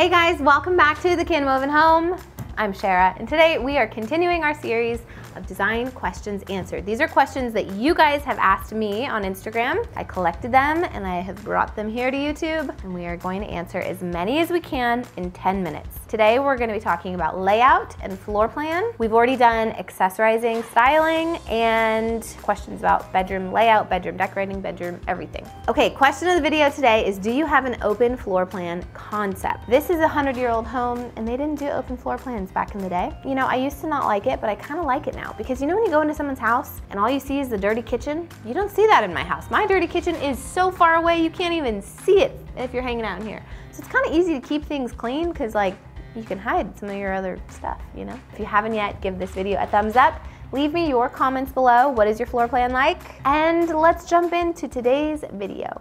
Hey guys, welcome back to the Kinwoven Home. I'm Sharrah, and today we are continuing our series of design questions answered. These are questions that you guys have asked me on Instagram. I collected them and I have brought them here to YouTube, and we are going to answer as many as we can in 10 minutes. Today we're gonna to be talking about layout and floor plan. We've already done accessorizing, styling, and questions about bedroom layout, bedroom decorating, bedroom everything. Okay, question of the video today is do you have an open floor plan concept? This is a 100 year old home and they didn't do open floor plans back in the day. You know, I used to not like it, but I kind of like it now because you know when you go into someone's house and all you see is the dirty kitchen? You don't see that in my house. My dirty kitchen is so far away you can't even see it if you're hanging out in here. So it's kind of easy to keep things clean because like you can hide some of your other stuff, you know? If you haven't yet, give this video a thumbs up. Leave me your comments below. What is your floor plan like? And let's jump into today's video.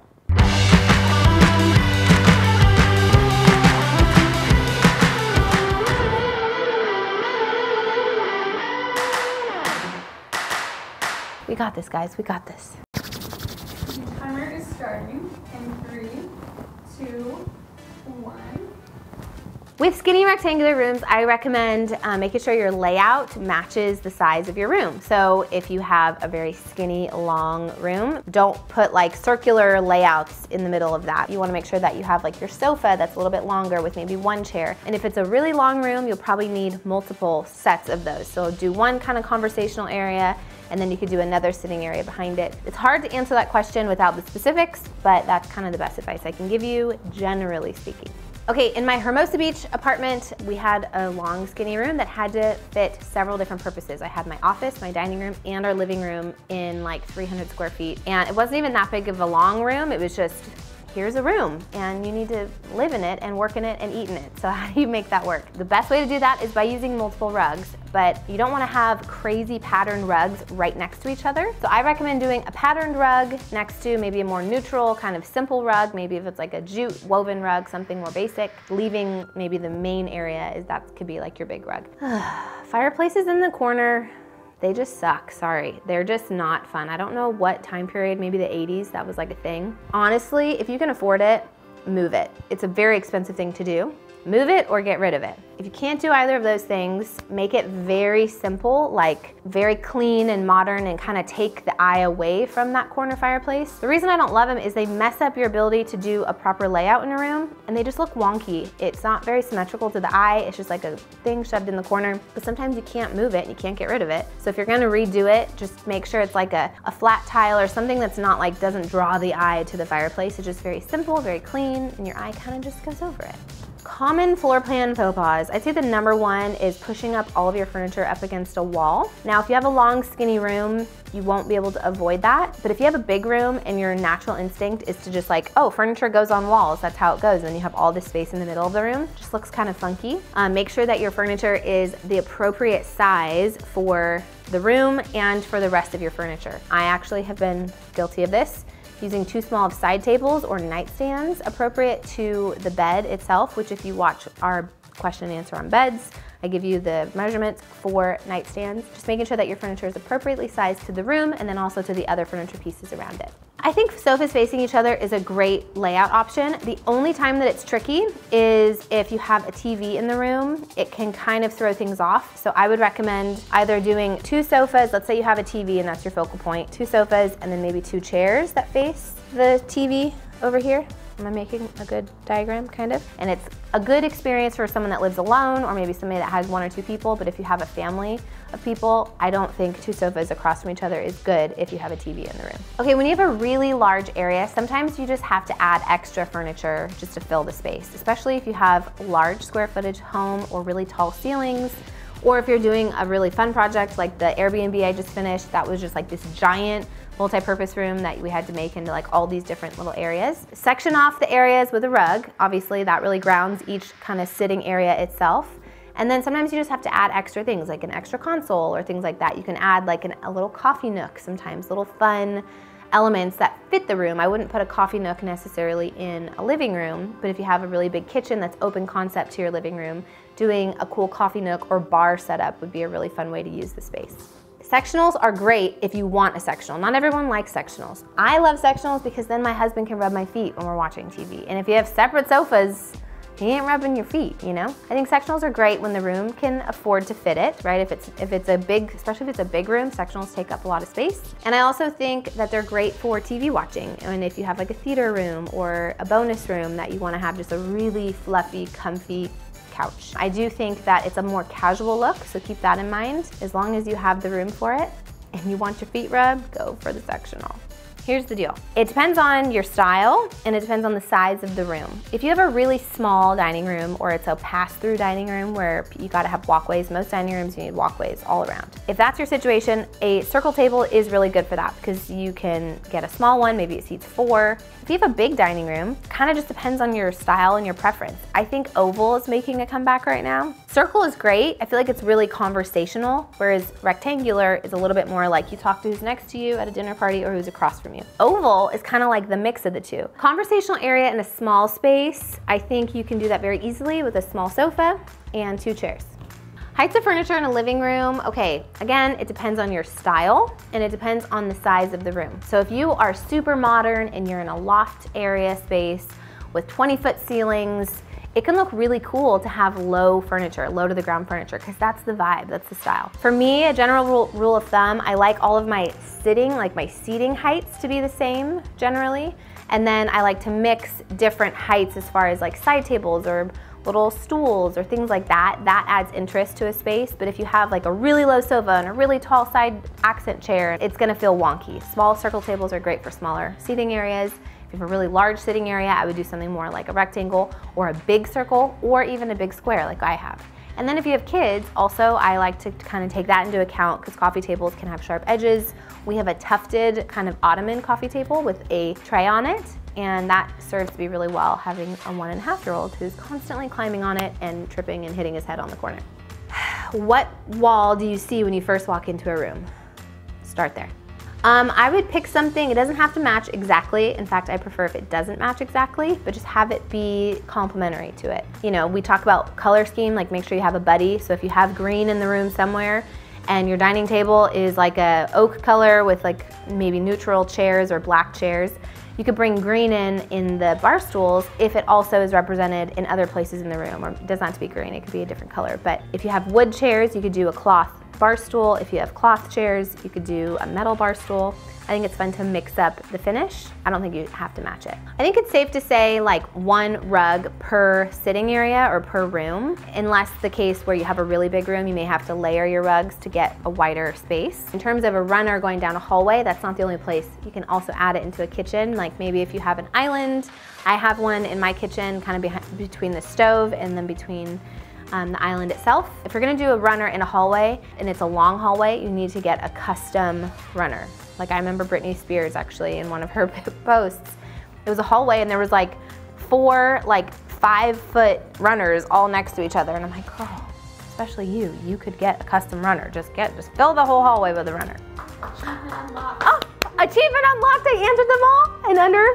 Got this, guys. We got this. The timer is starting in three, two, one. With skinny rectangular rooms, I recommend uh, making sure your layout matches the size of your room. So if you have a very skinny, long room, don't put like circular layouts in the middle of that. You wanna make sure that you have like your sofa that's a little bit longer with maybe one chair. And if it's a really long room, you'll probably need multiple sets of those. So do one kind of conversational area and then you could do another sitting area behind it. It's hard to answer that question without the specifics, but that's kind of the best advice I can give you, generally speaking. Okay, in my Hermosa Beach apartment, we had a long skinny room that had to fit several different purposes. I had my office, my dining room, and our living room in like 300 square feet. And it wasn't even that big of a long room. It was just here's a room and you need to live in it and work in it and eat in it. So how do you make that work? The best way to do that is by using multiple rugs, but you don't wanna have crazy patterned rugs right next to each other. So I recommend doing a patterned rug next to maybe a more neutral kind of simple rug, maybe if it's like a jute woven rug, something more basic, leaving maybe the main area is that could be like your big rug. Fireplaces in the corner, they just suck, sorry. They're just not fun. I don't know what time period, maybe the 80s, that was like a thing. Honestly, if you can afford it, move it. It's a very expensive thing to do. Move it or get rid of it. If you can't do either of those things, make it very simple, like very clean and modern and kind of take the eye away from that corner fireplace. The reason I don't love them is they mess up your ability to do a proper layout in a room and they just look wonky. It's not very symmetrical to the eye. It's just like a thing shoved in the corner, but sometimes you can't move it and you can't get rid of it. So if you're gonna redo it, just make sure it's like a, a flat tile or something that's not like doesn't draw the eye to the fireplace. It's just very simple, very clean, and your eye kind of just goes over it. Common floor plan faux pas. I'd say the number one is pushing up all of your furniture up against a wall. Now, if you have a long, skinny room, you won't be able to avoid that. But if you have a big room and your natural instinct is to just like, oh, furniture goes on walls, that's how it goes, and you have all this space in the middle of the room, just looks kind of funky. Um, make sure that your furniture is the appropriate size for the room and for the rest of your furniture. I actually have been guilty of this using too small of side tables or nightstands appropriate to the bed itself, which if you watch our question and answer on beds, I give you the measurements for nightstands, just making sure that your furniture is appropriately sized to the room and then also to the other furniture pieces around it. I think sofas facing each other is a great layout option. The only time that it's tricky is if you have a TV in the room, it can kind of throw things off. So I would recommend either doing two sofas, let's say you have a TV and that's your focal point, two sofas and then maybe two chairs that face the TV over here. Am I making a good diagram, kind of? And it's a good experience for someone that lives alone or maybe somebody that has one or two people, but if you have a family of people, I don't think two sofas across from each other is good if you have a TV in the room. Okay, when you have a really large area, sometimes you just have to add extra furniture just to fill the space, especially if you have large square footage home or really tall ceilings, or if you're doing a really fun project like the Airbnb I just finished, that was just like this giant multi-purpose room that we had to make into like all these different little areas. Section off the areas with a rug. Obviously that really grounds each kind of sitting area itself. And then sometimes you just have to add extra things like an extra console or things like that. You can add like an, a little coffee nook sometimes, little fun elements that fit the room. I wouldn't put a coffee nook necessarily in a living room, but if you have a really big kitchen that's open concept to your living room, doing a cool coffee nook or bar setup would be a really fun way to use the space. Sectionals are great if you want a sectional. Not everyone likes sectionals. I love sectionals because then my husband can rub my feet when we're watching TV. And if you have separate sofas, he ain't rubbing your feet, you know? I think sectionals are great when the room can afford to fit it, right? If it's if it's a big, especially if it's a big room, sectionals take up a lot of space. And I also think that they're great for TV watching. And if you have like a theater room or a bonus room that you wanna have just a really fluffy, comfy couch. I do think that it's a more casual look, so keep that in mind. As long as you have the room for it and you want your feet rubbed, go for the sectional. Here's the deal. It depends on your style and it depends on the size of the room. If you have a really small dining room or it's a pass-through dining room where you gotta have walkways, most dining rooms you need walkways all around. If that's your situation, a circle table is really good for that because you can get a small one, maybe it seats four. If you have a big dining room, kind of just depends on your style and your preference. I think oval is making a comeback right now. Circle is great. I feel like it's really conversational, whereas rectangular is a little bit more like you talk to who's next to you at a dinner party or who's across from you. Oval is kind of like the mix of the two. Conversational area in a small space, I think you can do that very easily with a small sofa and two chairs. Heights of furniture in a living room, okay, again, it depends on your style and it depends on the size of the room. So if you are super modern and you're in a loft area space with 20 foot ceilings, it can look really cool to have low furniture, low to the ground furniture, because that's the vibe, that's the style. For me, a general rule, rule of thumb, I like all of my sitting, like my seating heights to be the same generally. And then I like to mix different heights as far as like side tables or little stools or things like that. That adds interest to a space. But if you have like a really low sofa and a really tall side accent chair, it's gonna feel wonky. Small circle tables are great for smaller seating areas. If you have a really large sitting area, I would do something more like a rectangle or a big circle or even a big square like I have. And then if you have kids, also I like to kind of take that into account because coffee tables can have sharp edges. We have a tufted kind of ottoman coffee table with a tray on it and that serves to be really well having a one and a half year old who's constantly climbing on it and tripping and hitting his head on the corner. what wall do you see when you first walk into a room? Start there. Um, I would pick something, it doesn't have to match exactly. In fact, I prefer if it doesn't match exactly, but just have it be complementary to it. You know, we talk about color scheme, like make sure you have a buddy. So if you have green in the room somewhere and your dining table is like a oak color with like maybe neutral chairs or black chairs, you could bring green in in the bar stools if it also is represented in other places in the room, or it doesn't have to be green, it could be a different color. But if you have wood chairs, you could do a cloth bar stool. If you have cloth chairs, you could do a metal bar stool. I think it's fun to mix up the finish. I don't think you have to match it. I think it's safe to say like one rug per sitting area or per room, unless the case where you have a really big room, you may have to layer your rugs to get a wider space. In terms of a runner going down a hallway, that's not the only place. You can also add it into a kitchen, like maybe if you have an island. I have one in my kitchen kind of behind, between the stove and then between um, the island itself. If you're gonna do a runner in a hallway and it's a long hallway, you need to get a custom runner. Like I remember Britney Spears actually in one of her posts. It was a hallway and there was like four like five foot runners all next to each other. And I'm like, girl, especially you, you could get a custom runner. Just get, just fill the whole hallway with a runner. Achievement unlocked. Oh, achievement unlocked, I answered them all. And under,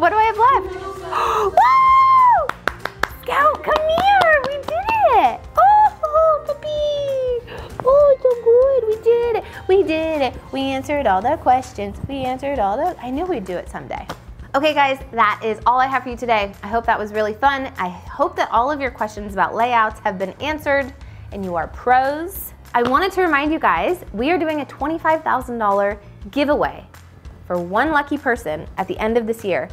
what do I have left? Woo! Scout, come here, We did it. We answered all the questions. We answered all the, I knew we'd do it someday. Okay guys, that is all I have for you today. I hope that was really fun. I hope that all of your questions about layouts have been answered and you are pros. I wanted to remind you guys, we are doing a $25,000 giveaway for one lucky person at the end of this year.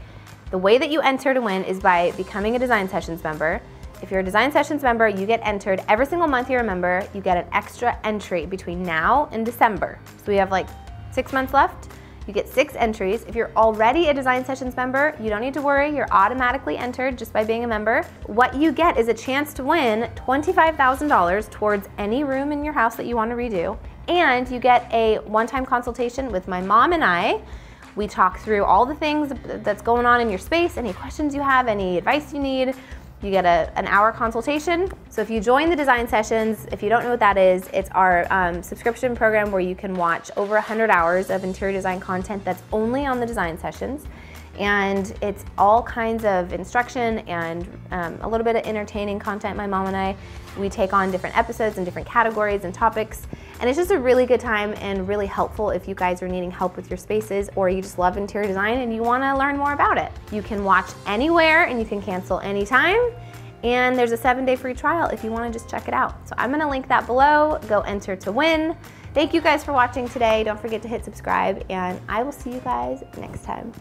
The way that you enter to win is by becoming a Design Sessions member. If you're a Design Sessions member, you get entered every single month you're a member, you get an extra entry between now and December. So we have like six months left. You get six entries. If you're already a Design Sessions member, you don't need to worry. You're automatically entered just by being a member. What you get is a chance to win $25,000 towards any room in your house that you want to redo. And you get a one-time consultation with my mom and I. We talk through all the things that's going on in your space, any questions you have, any advice you need. You get a, an hour consultation. So if you join the design sessions, if you don't know what that is, it's our um, subscription program where you can watch over 100 hours of interior design content that's only on the design sessions. And it's all kinds of instruction and um, a little bit of entertaining content. My mom and I, we take on different episodes and different categories and topics. And it's just a really good time and really helpful if you guys are needing help with your spaces or you just love interior design and you wanna learn more about it. You can watch anywhere and you can cancel anytime. And there's a seven day free trial if you wanna just check it out. So I'm gonna link that below, go enter to win. Thank you guys for watching today. Don't forget to hit subscribe and I will see you guys next time.